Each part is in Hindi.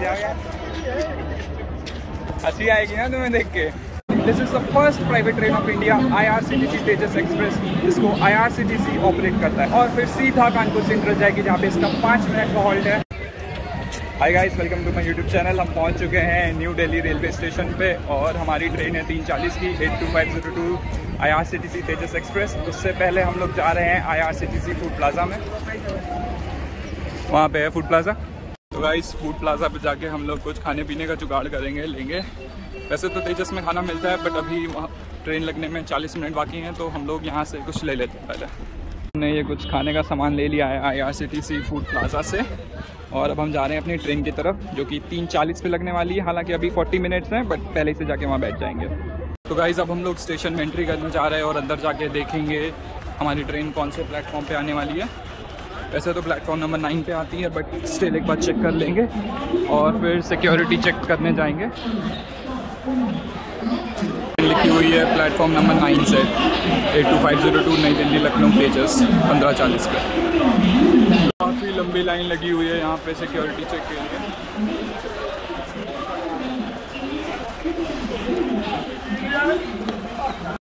जाओगे हँसी आएगी ना तुम्हें देख के। This is the first private train of India I R C T C Tejas express जिसको I R C T C operate करता है। और फिर सीधा कानपुर सेंट्रल जाएगी, जहाँ पे इसका पाँच मिनट का हॉल्ट है। Hi guys welcome to my YouTube channel हम पहुँच चुके हैं न्यू दिल्ली रेलवे स्टेशन पे, और हमारी ट्रेन है तीन चालीस की eight two five zero two I R C T C Tejas express उससे पहले हम लोग जा रहे हैं I R C T C food plaza में। वहाँ पे है फ़ूड प्लाजा तो गाइस फ़ूड प्लाजा पे जाके हम लोग कुछ खाने पीने का जुगाड़ करेंगे, लेंगे। वैसे तो तेजस में खाना मिलता है बट अभी वहाँ ट्रेन लगने में 40 मिनट बाकी हैं तो हम लोग यहाँ से कुछ ले लेते हैं पहले। हमने ये कुछ खाने का सामान ले लिया है I R C T C food plaza से। और अब हम जा रहे हैं अपनी ट्रेन की तरफ़, जो कि तीन चालीस लगने वाली है। हालाँकि अभी 40 मिनट्स हैं बट पहले से जाके वहाँ बैठ जाएँगे। तो गाइज़ अब हम लोग स्टेशन में एंट्री करने जा रहे हैं और अंदर जाके देखेंगे हमारी ट्रेन कौन से प्लेटफॉर्म पे आने वाली है। वैसे तो प्लेटफॉर्म नंबर नाइन पे आती है बट स्टिल एक बार चेक कर लेंगे और फिर सिक्योरिटी चेक करने जाएँगे। लिखी हुई है प्लेटफॉर्म नंबर नाइन से। Eight two five zero two Nai Delhi, Lucknow, तेजस, पंद्रह चालीस पे। काफ़ी लंबी लाइन लगी हुई है यहाँ पे सिक्योरिटी चेक के लिए।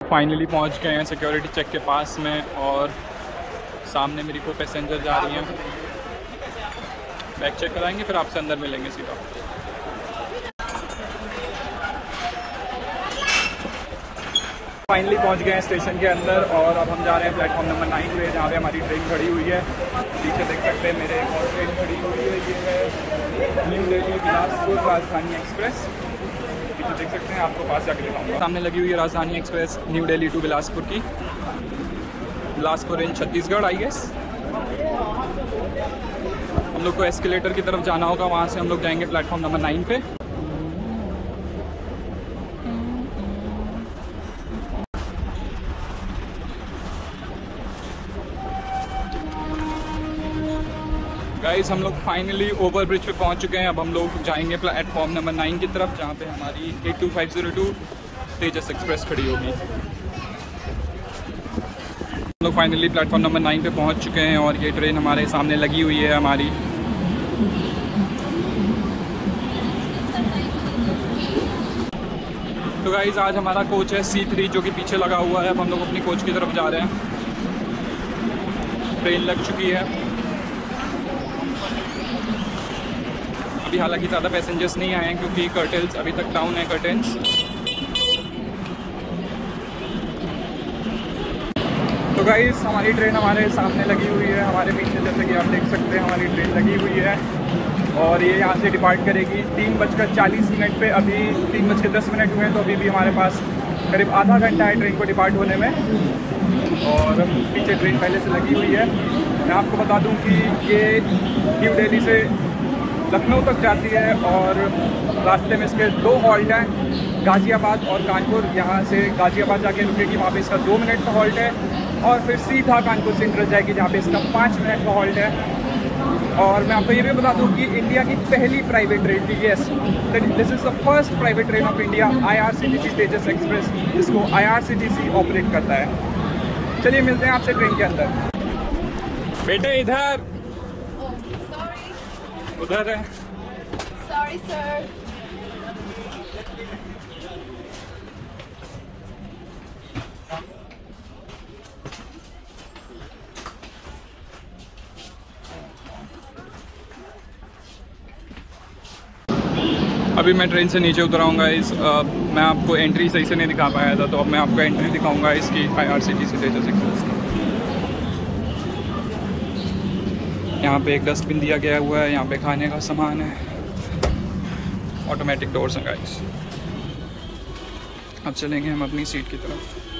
फाइनली पहुँच गए हैं सिक्योरिटी चेक के पास में और सामने मेरी को पैसेंजर जा रही हैं। बैग चेक कराएँगे, फिर आपसे अंदर मिलेंगे सीधा। फाइनली पहुँच गए हैं स्टेशन के अंदर और अब हम जा रहे हैं प्लेटफॉर्म नंबर नाइन पे, जहाँ पे हमारी ट्रेन खड़ी हुई है। पीछे देख सकते हैं, मेरे और ट्रेन खड़ी हुई है। ये है न्यू दिल्ली बिलासपुर राजधानी एक्सप्रेस पीछे देख सकते हैं, आपको पास जाकर दिखाऊँगा। सामने लगी हुई है Rajdhani express new Delhi to Bilaspur की। Bilaspur in Chhattisgarh I guess हम लोग को एस्केलेटर की तरफ़ जाना होगा, वहाँ से हम लोग जाएँगे प्लेटफॉर्म नंबर नाइन पे। गाइस हम लोग फाइनली ओवर ब्रिज पे पहुँच चुके हैं। अब हम लोग जाएँगे प्लेटफॉर्म नंबर नाइन की तरफ़, जहाँ पे हमारी eight two five zero two Tejas express खड़ी होगी। लोग फाइनली प्लेटफॉर्म नंबर नाइन पे पहुँच चुके हैं और ये ट्रेन हमारे सामने लगी हुई है हमारी। तो गाइज़ आज हमारा कोच है सी थ्री जो कि पीछे लगा हुआ है। अब हम लोग अपनी कोच की तरफ़ जा रहे हैं। ट्रेन लग चुकी है। अभी हालाँकि ज़्यादा पैसेंजर्स नहीं आए हैं, क्योंकि कर्टेल्स अभी तक डाउन है कर्टेन्स तो गाइस हमारी ट्रेन हमारे सामने लगी हुई है, हमारे पीछे जैसे कि आप देख सकते हैं, हमारी ट्रेन लगी हुई है। और ये यहाँ से डिपार्ट करेगी। तीन बजकर चालीस मिनट पे अभी, तीन बज के दस मिनट हुए हैं तो अभी भी हमारे पास करीब आधा घंटा है ट्रेन को डिपार्ट होने में। और पीछे ट्रेन पहले से लगी हुई है। मैं आपको बता दूँ कि ये न्यू दिल्ली से लखनऊ तक जाती है और रास्ते में इसके दो हॉल्ट हैं। गाज़ियाबाद और कानपुर यहाँ से गाज़ियाबाद जाके रुकेगी वहाँ पे इसका दो मिनट का हॉल्ट है और फिर सीधा कानपुर से सेंट्रल जाएगी जहाँ पे इसका पाँच मिनट का हॉल्ट है। और मैं आपको ये भी बता दूँ कि इंडिया की पहली प्राइवेट ट्रेन थी yes this is the first private train of India I R C T C Tejas express जिसको I R C T C operate करता है। चलिए मिलते हैं आपसे ट्रेन के अंदर। बेटे इधर। उधर है। Sorry, sir. अभी मैं ट्रेन से नीचे उतर आऊँगा इस अ, मैं आपको एंट्री सही से नहीं दिखा पाया था तो अब मैं आपको एंट्री दिखाऊँगा इसकी I R C T C Tejas express यहाँ पे एक डस्टबिन दिया गया हुआ है यहाँ पे खाने का सामान है. ऑटोमेटिक डोर्स हैं गाइस अब चलेंगे हम अपनी सीट की तरफ़।